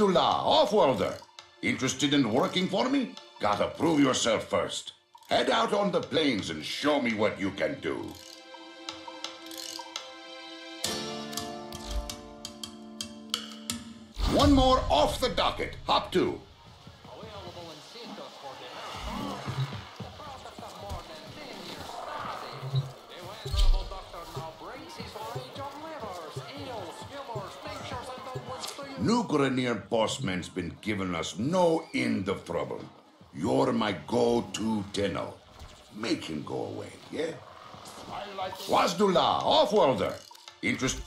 Swazdullah, Offworlder. Interested in working for me? Gotta prove yourself first. Head out on the plains and show me what you can do. One more off the docket. Hop to. Grineer bossman's been giving us no end of trouble. You're my go-to tenno. Make him go away, yeah? Swazdullah, Offworlder. Interest...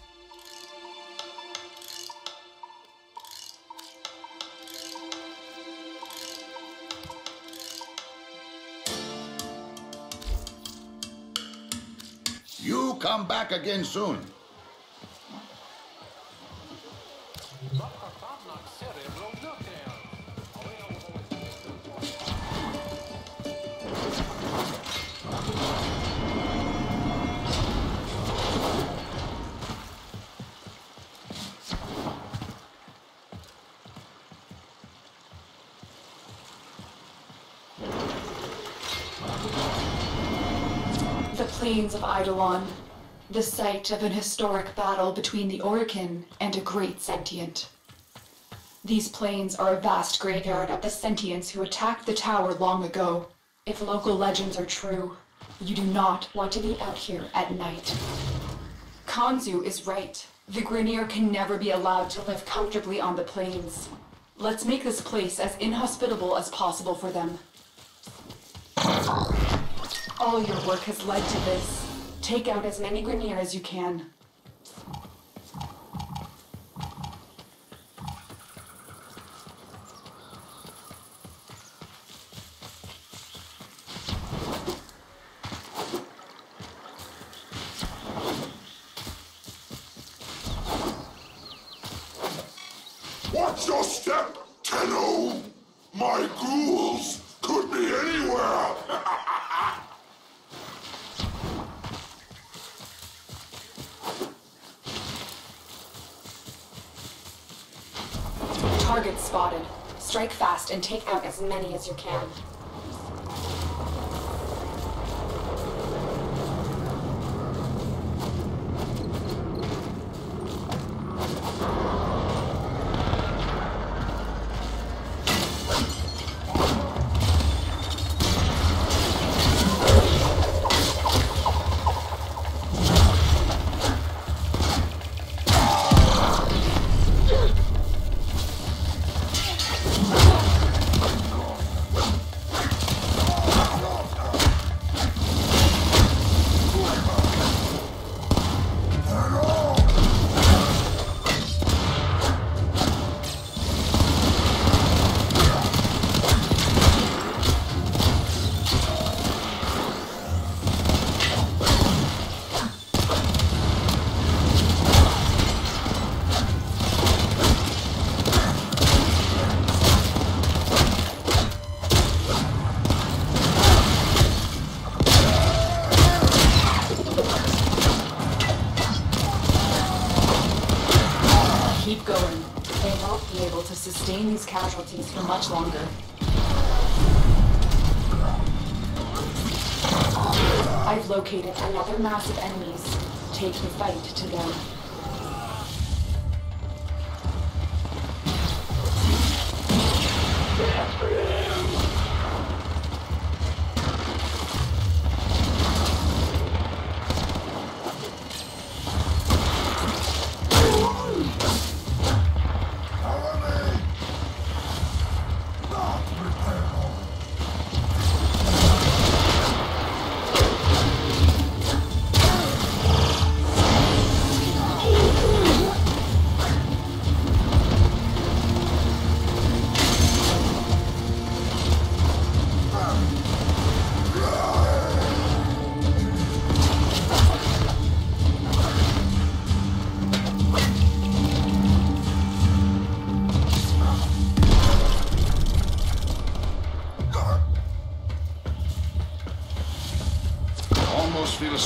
You come back again soon. Plains of Eidolon, the site of an historic battle between the Orokin and a great sentient. These plains are a vast graveyard of the sentients who attacked the tower long ago. If local legends are true, you do not want to be out here at night. Konzu is right. The Grineer can never be allowed to live comfortably on the plains. Let's make this place as inhospitable as possible for them. All your work has led to this. Take out as many Grineer as you can. Watch your step, Tenno! My ghouls could be anywhere! Target spotted. Strike fast and take out as many as you can.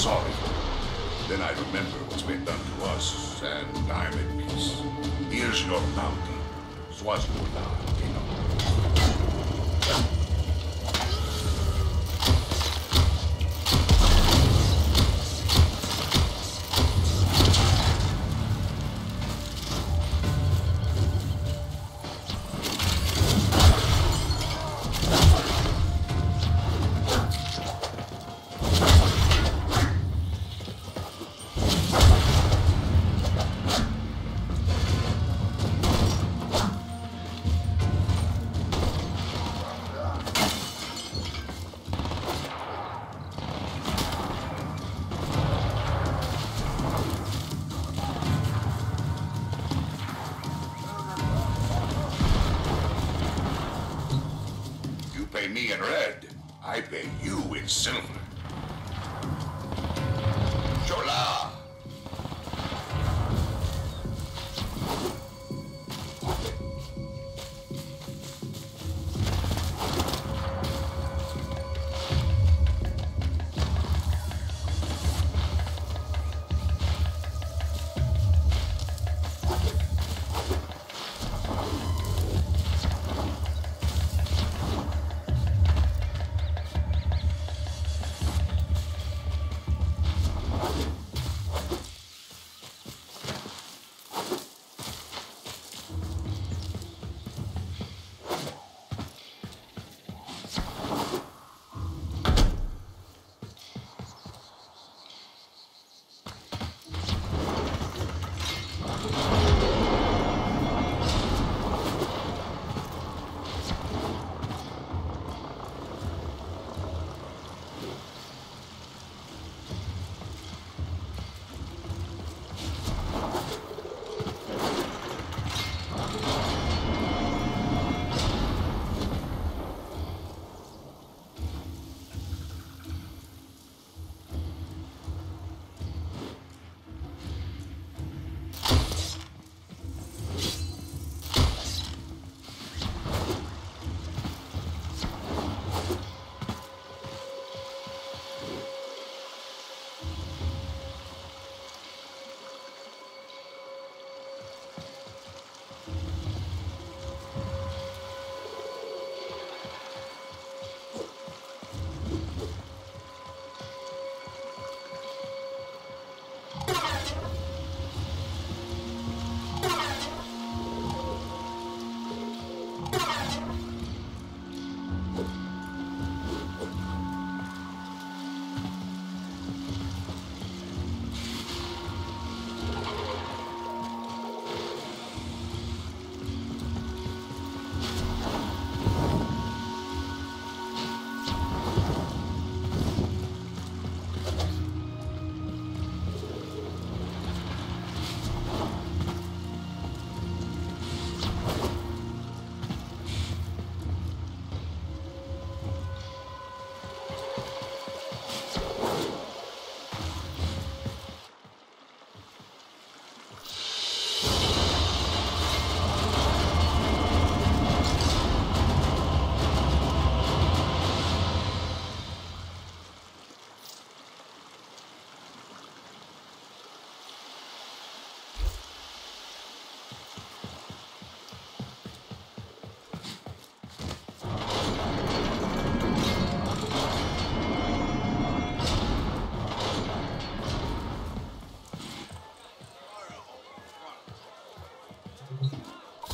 Sorry. Then I remember what's been done to us, and I'm at peace. Here's your bounty. was Gula,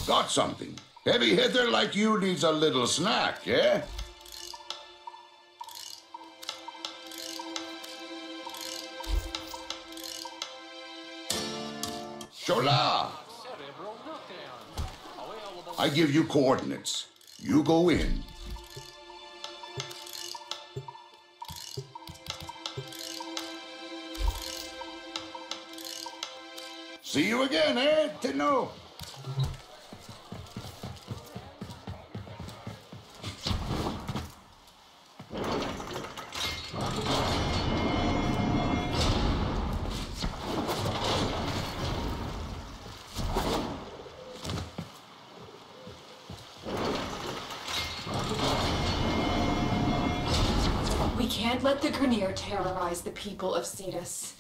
Got something. Heavy hitter like you needs a little snack, eh? Available. I give you coordinates. You go in. See you again, eh, Tenno? We can't let the Grineer terrorize the people of Cetus.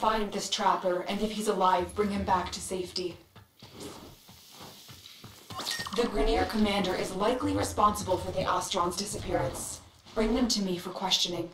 Find this trapper, and if he's alive, bring him back to safety. The Grineer commander is likely responsible for the Ostron's disappearance. Bring them to me for questioning.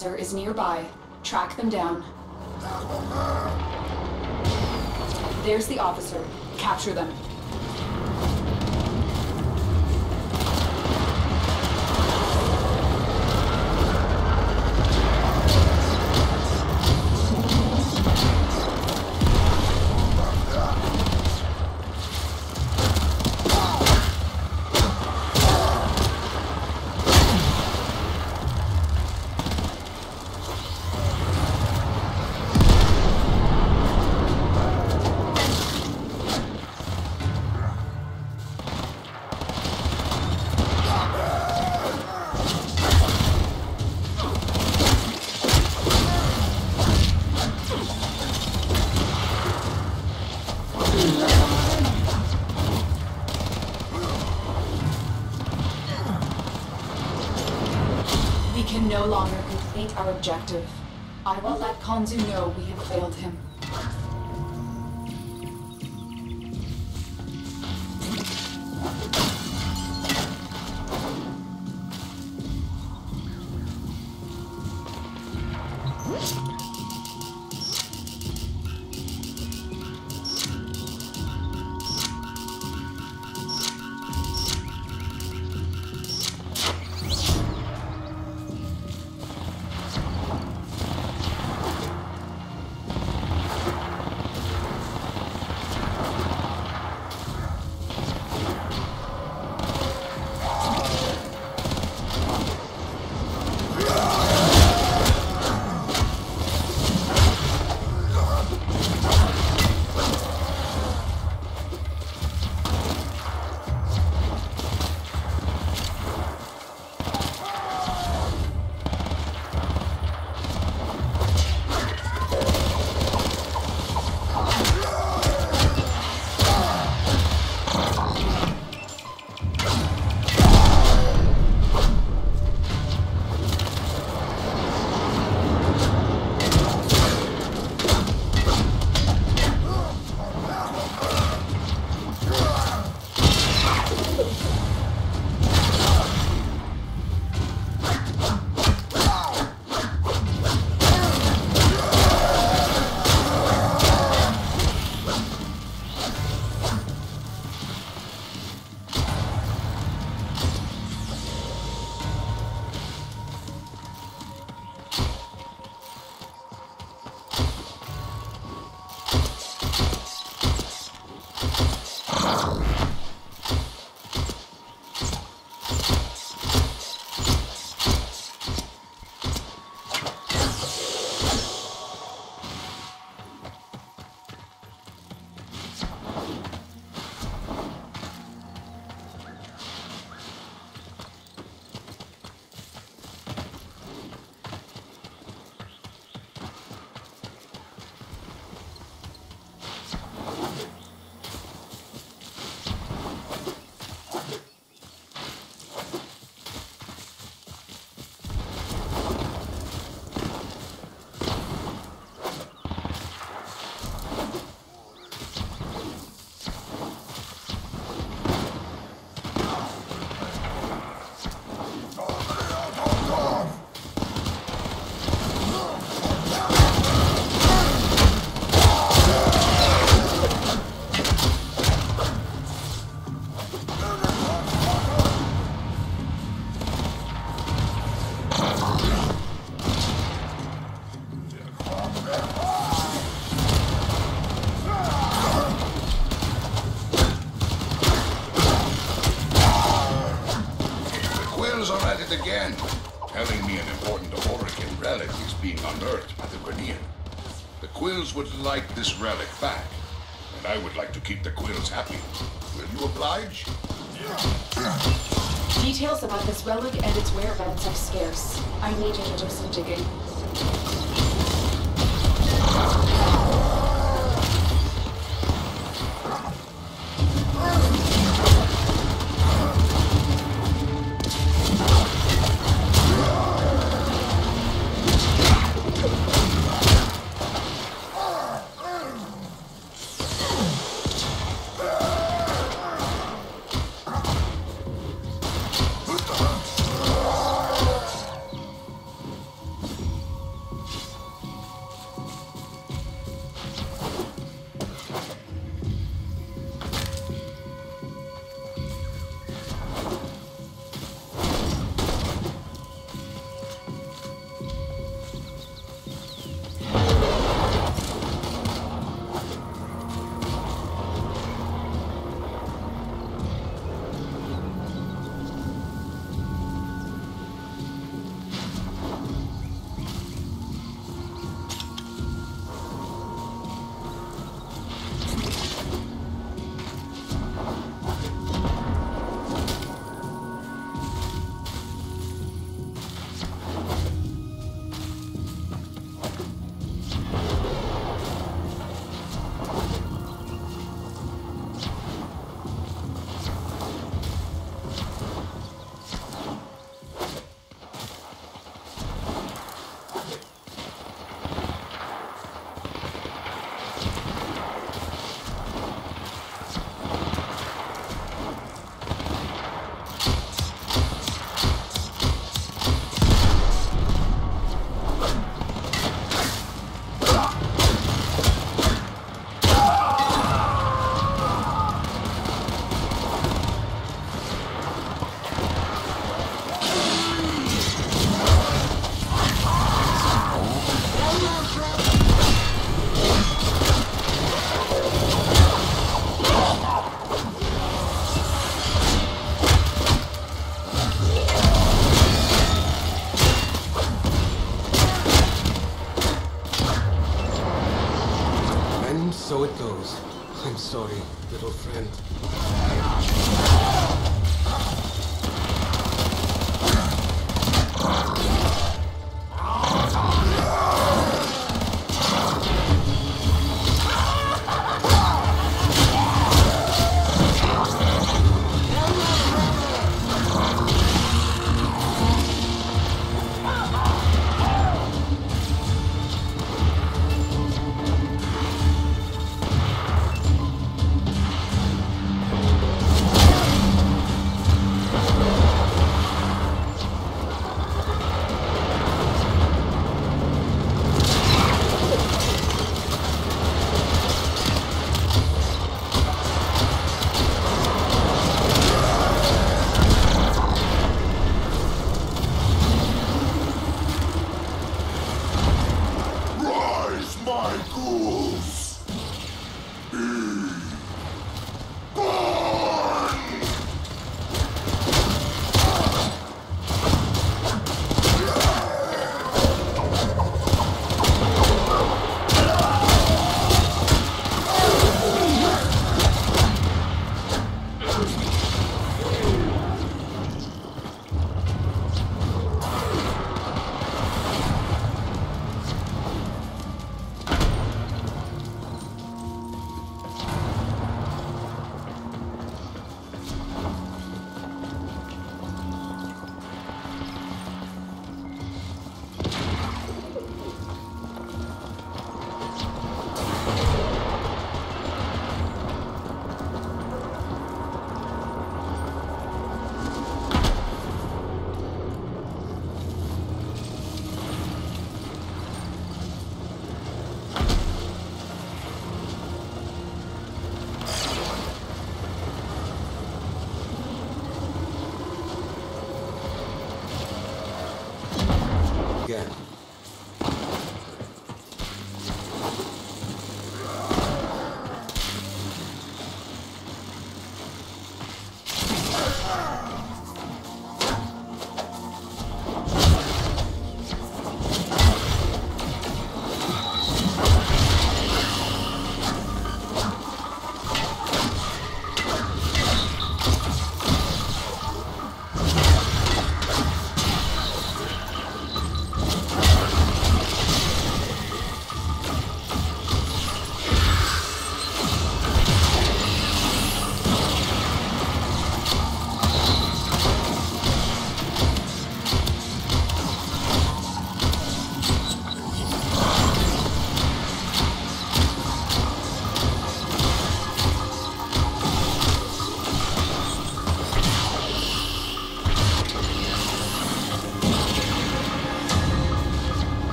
Officer is nearby. Track them down. Objective. I will let Konzu know we have failed him. This relic back, and I would like to keep the Quills happy. Will you oblige? Details about this relic and its whereabouts are scarce. I need you to do some digging.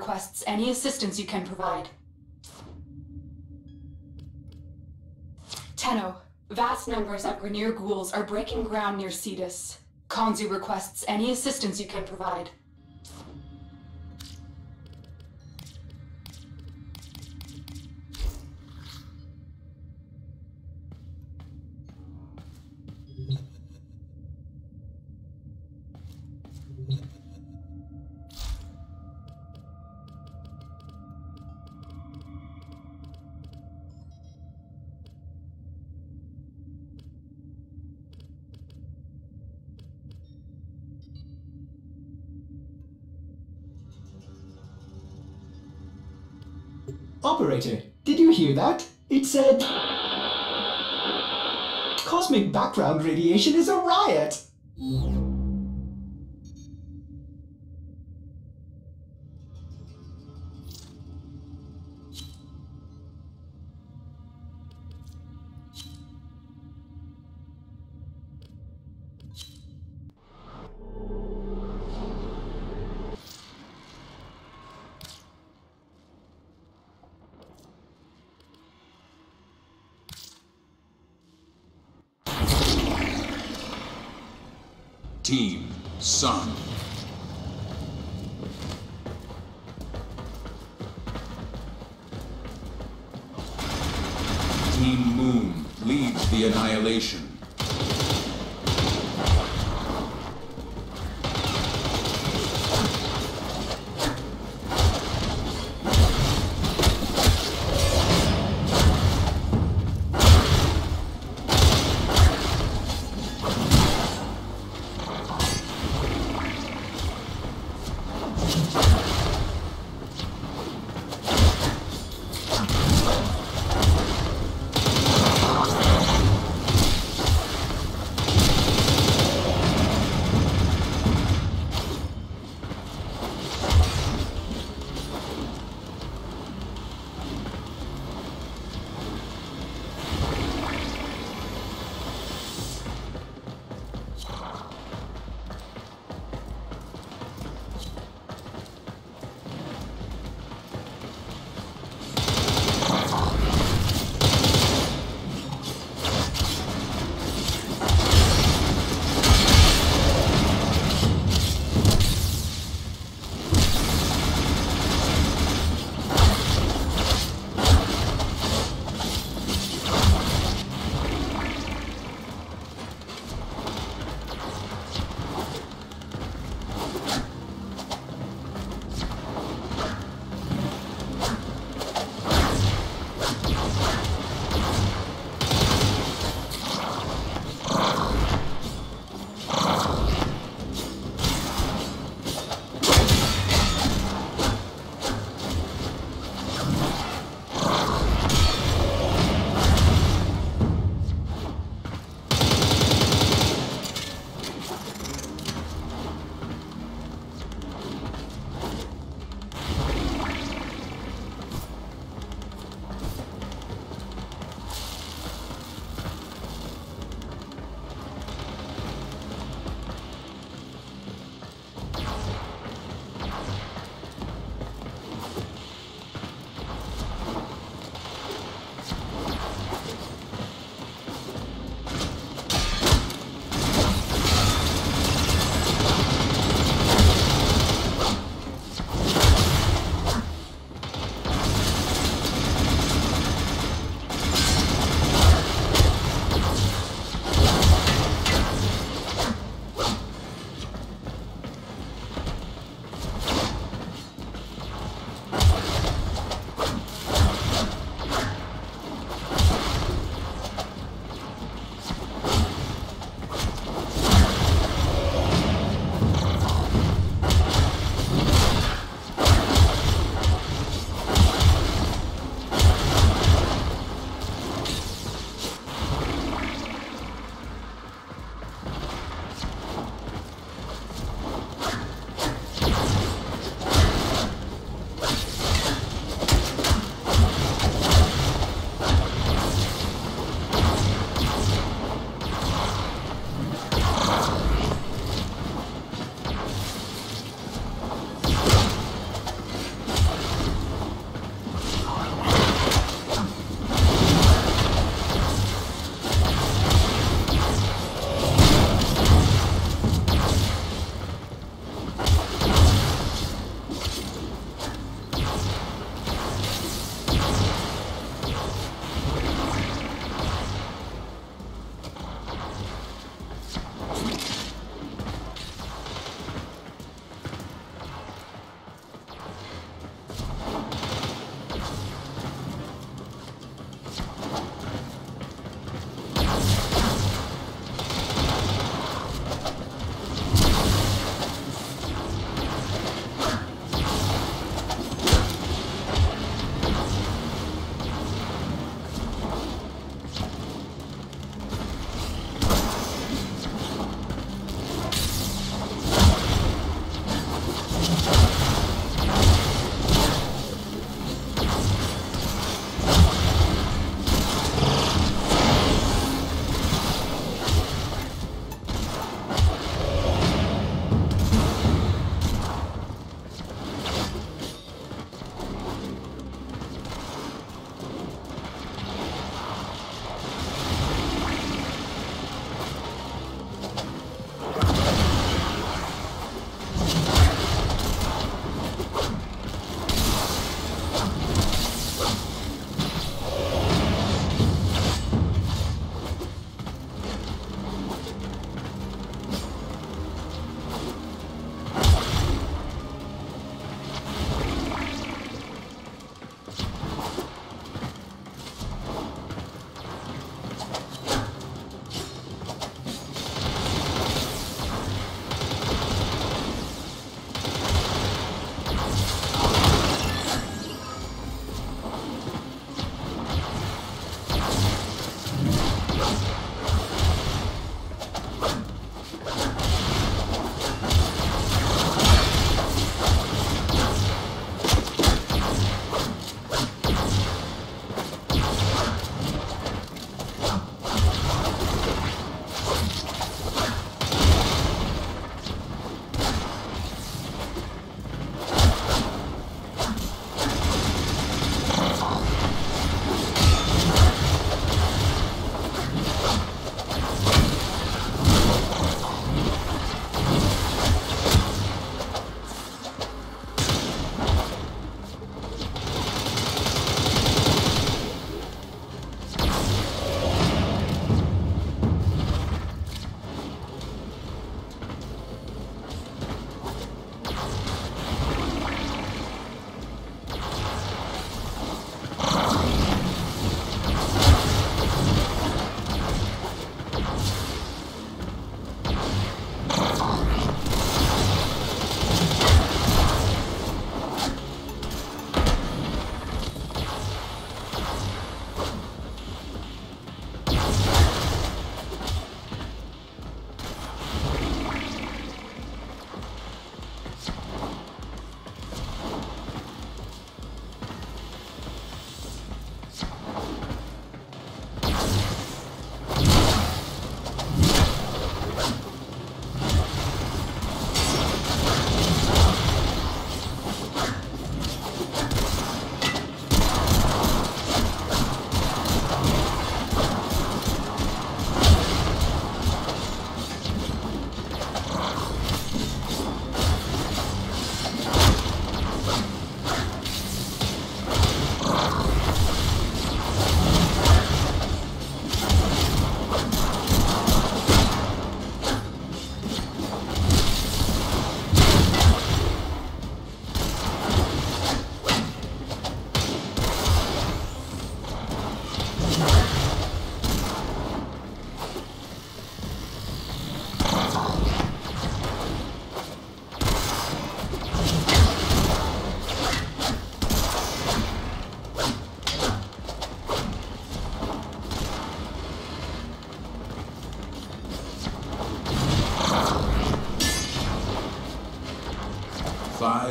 Requests any assistance you can provide. Tenno, vast numbers of Grineer ghouls are breaking ground near Cetus. Konzu requests any assistance you can provide. Hear that? It said. Cosmic background radiation is a riot!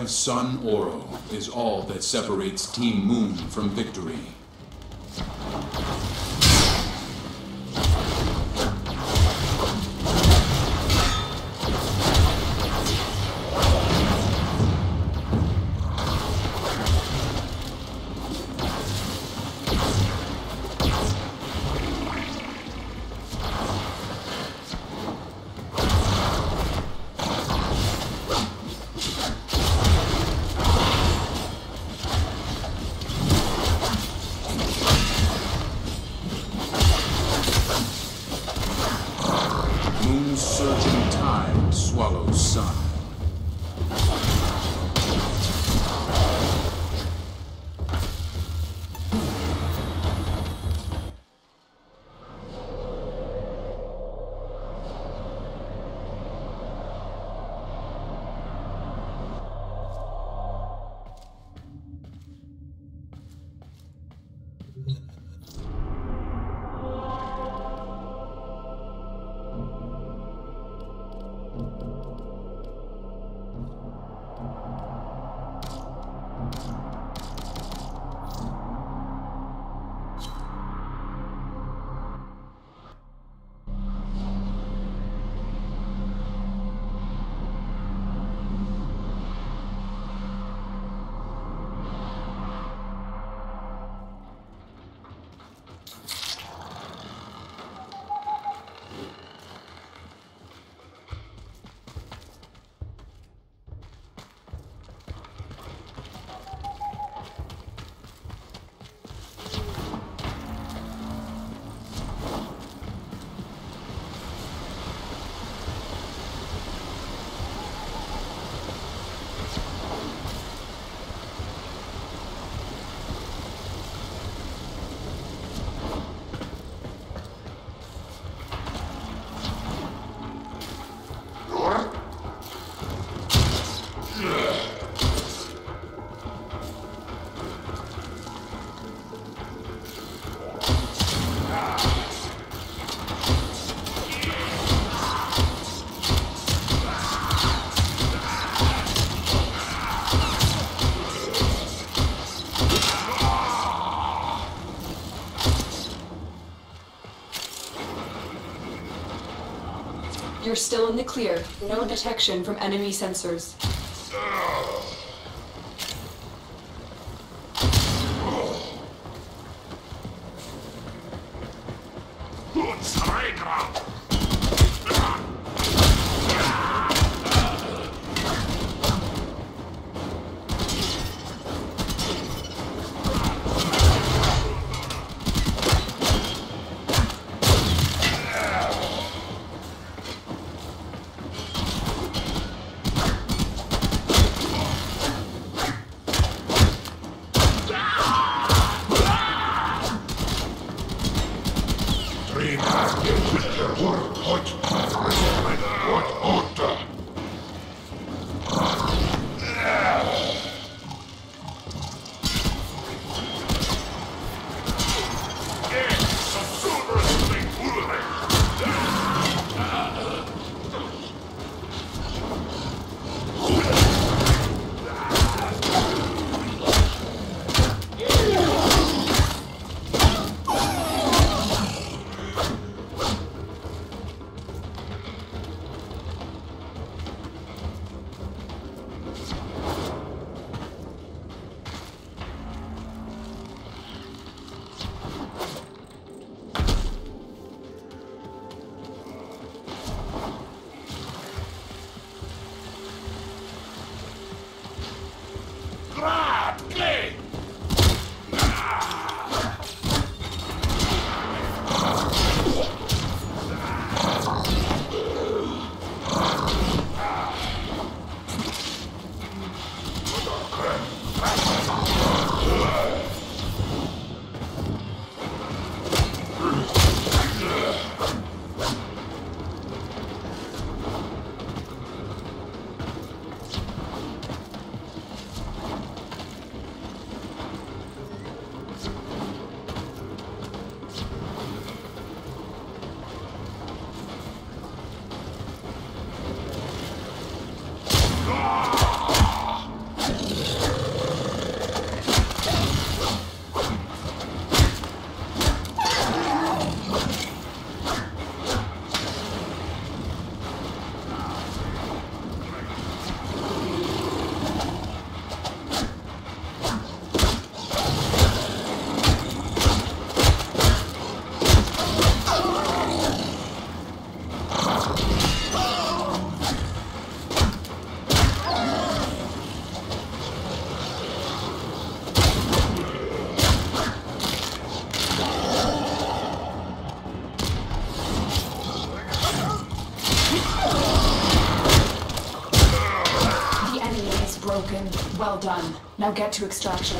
Sun Oro is all that separates Team Moon from victory. You're still in the clear. No detection from enemy sensors. Done. Now get to extraction.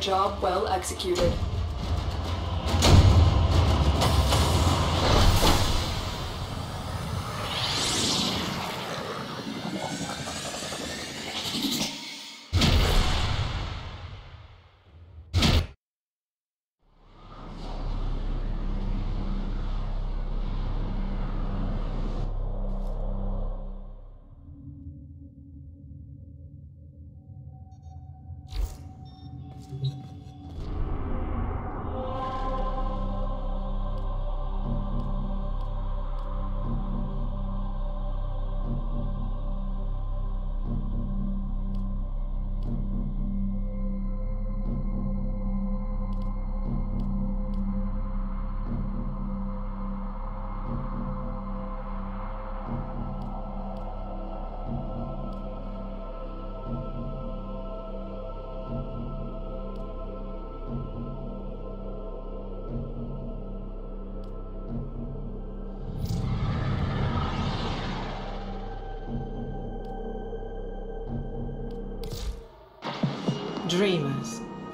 Job well executed.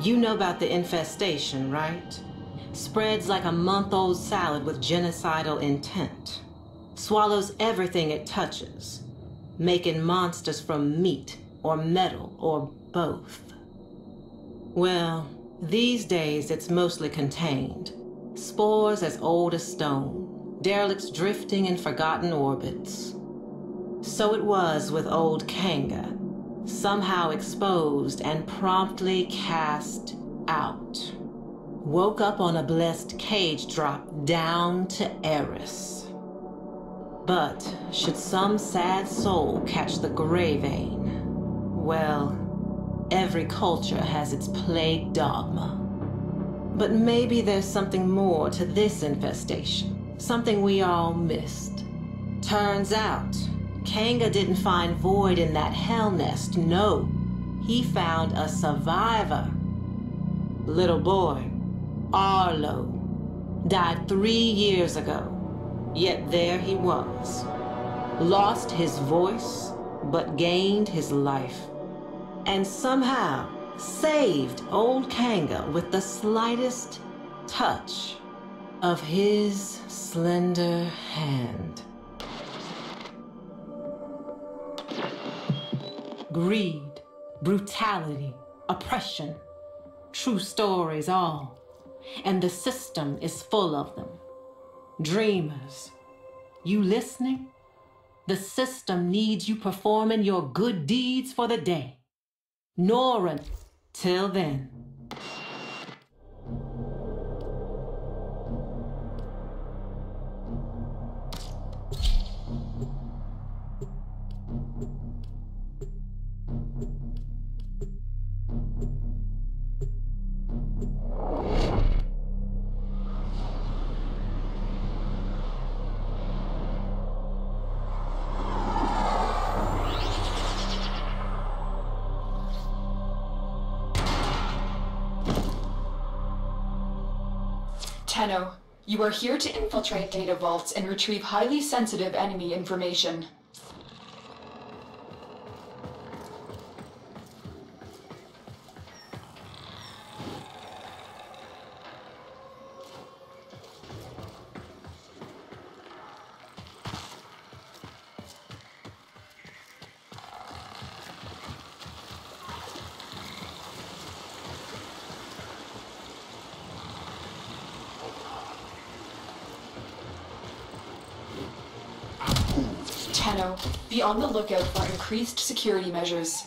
You know about the infestation, right? Spreads like a month-old salad with genocidal intent. Swallows everything it touches, making monsters from meat or metal or both. Well, these days it's mostly contained. Spores as old as stone, derelicts drifting in forgotten orbits. So it was with old Kanga, somehow exposed and promptly cast out. Woke up on a blessed cage drop down to Eris. But should some sad soul catch the gray vein, well, every culture has its plague dogma. But maybe there's something more to this infestation, something we all missed. Turns out, Kanga didn't find Void in that hell nest, no. He found a survivor. Little boy, Arlo, died three years ago. Yet there he was. Lost his voice, but gained his life. And somehow saved old Kanga with the slightest touch of his slender hand. Greed, brutality, oppression. True stories all. And the system is full of them. Dreamers, you listening? The system needs you performing your good deeds for the day. Noran, till then. You are here to infiltrate data vaults and retrieve highly sensitive enemy information. Be on the lookout for increased security measures.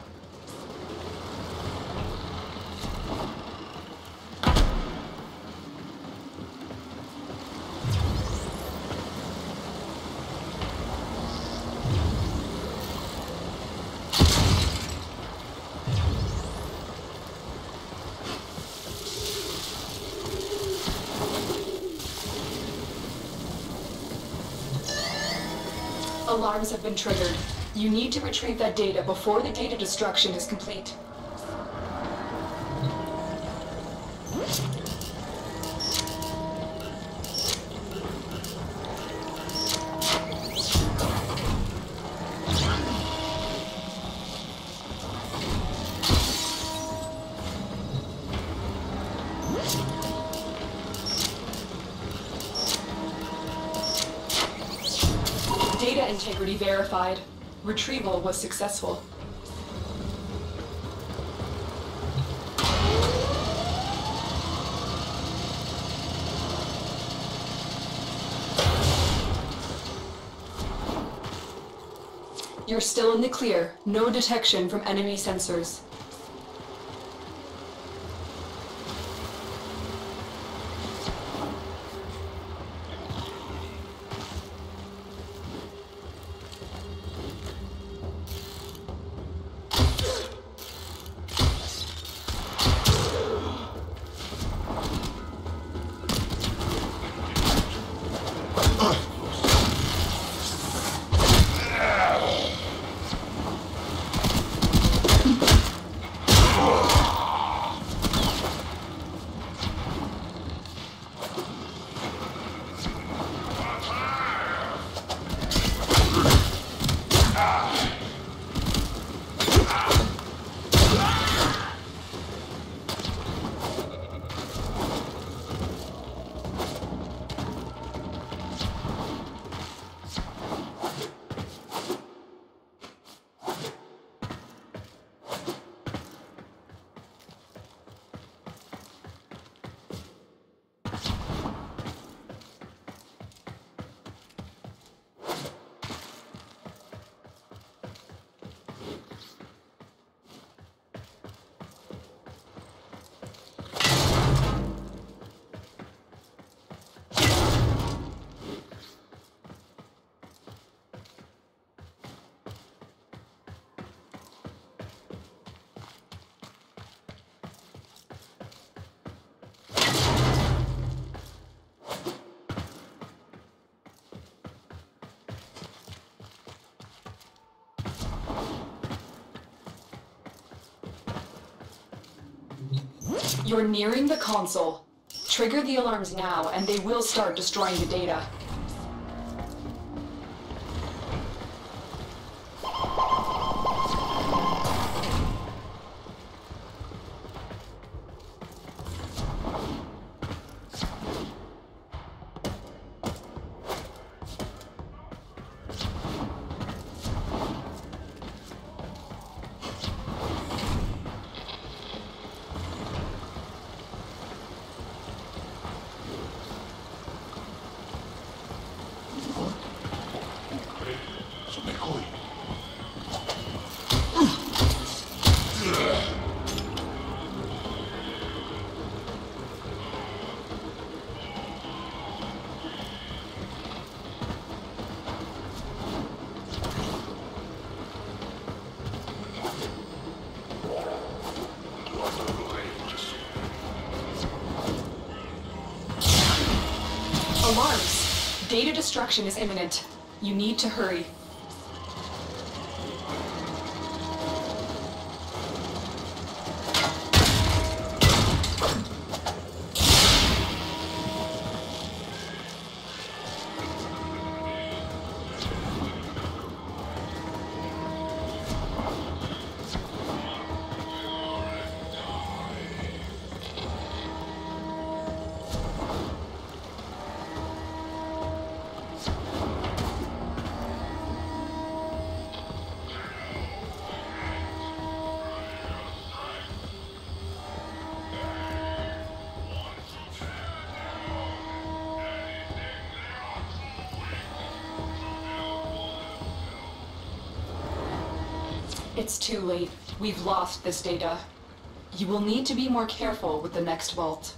Alarms have been triggered. You need to retrieve that data before the data destruction is complete. Was successful. You're still in the clear. No detection from enemy sensors. You're nearing the console. Trigger the alarms now, and they will start destroying the data. Destruction is imminent. You need to hurry. It's too late. We've lost this data. You will need to be more careful with the next vault.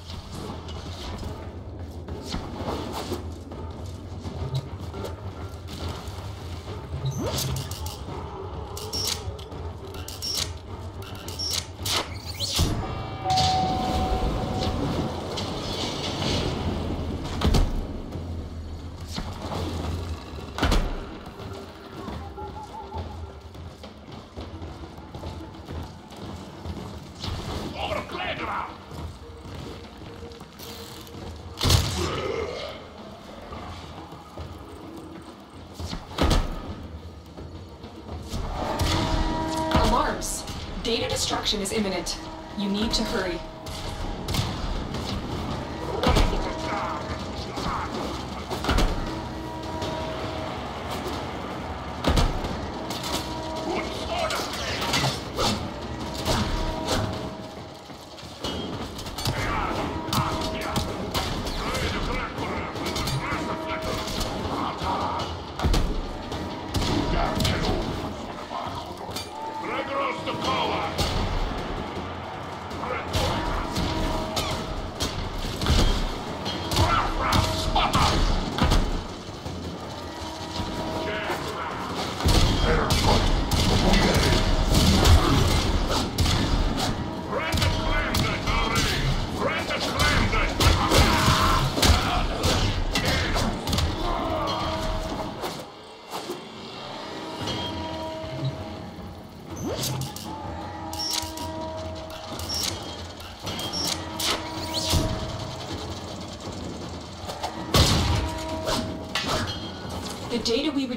Is imminent.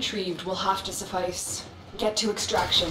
Retrieved will have to suffice. Get to extraction.